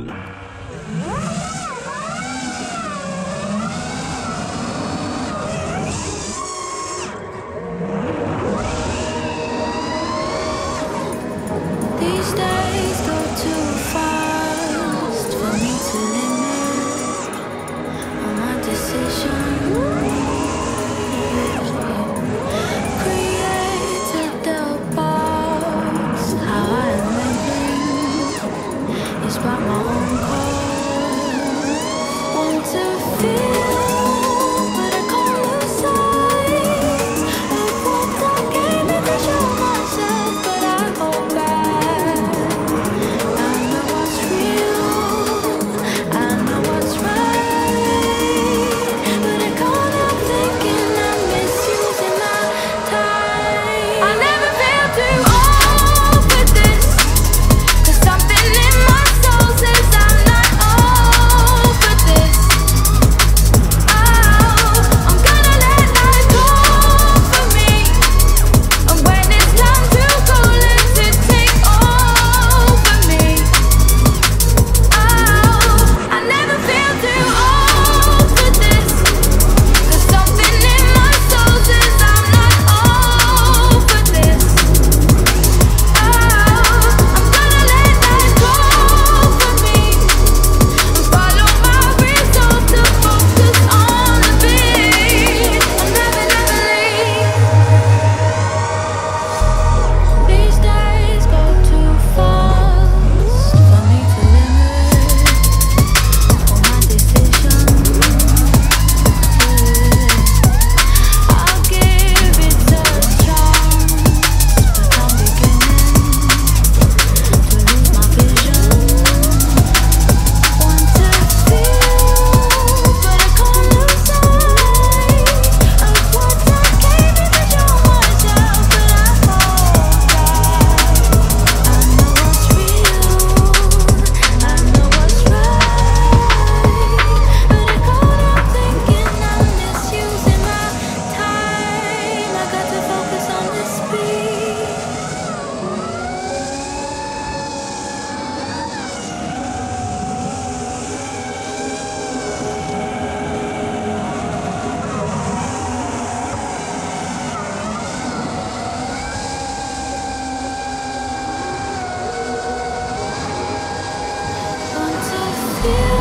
These feel